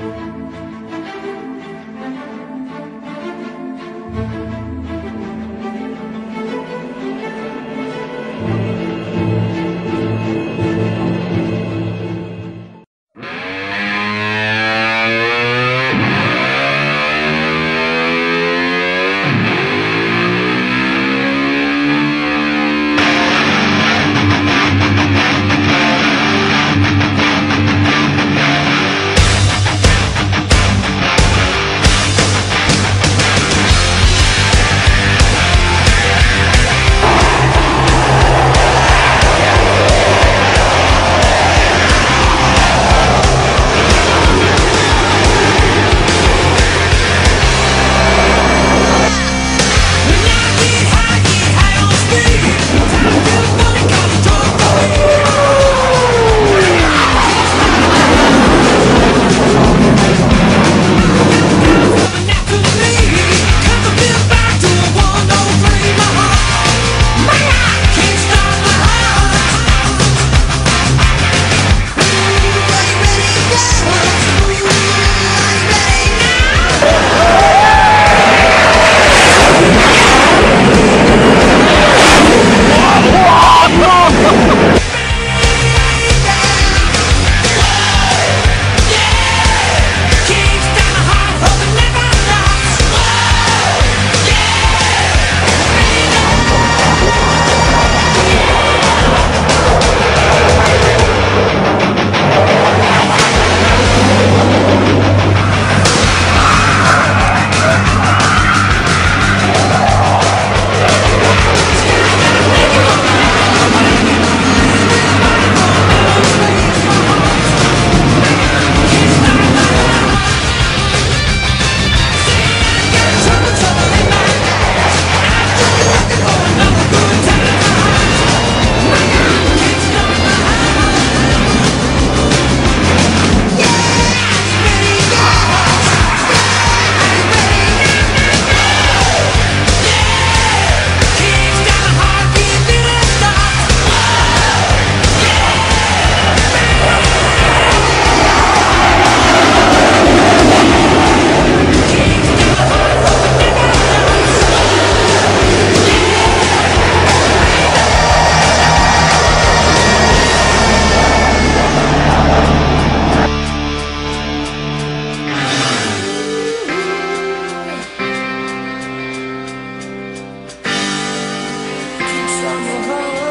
Música summer.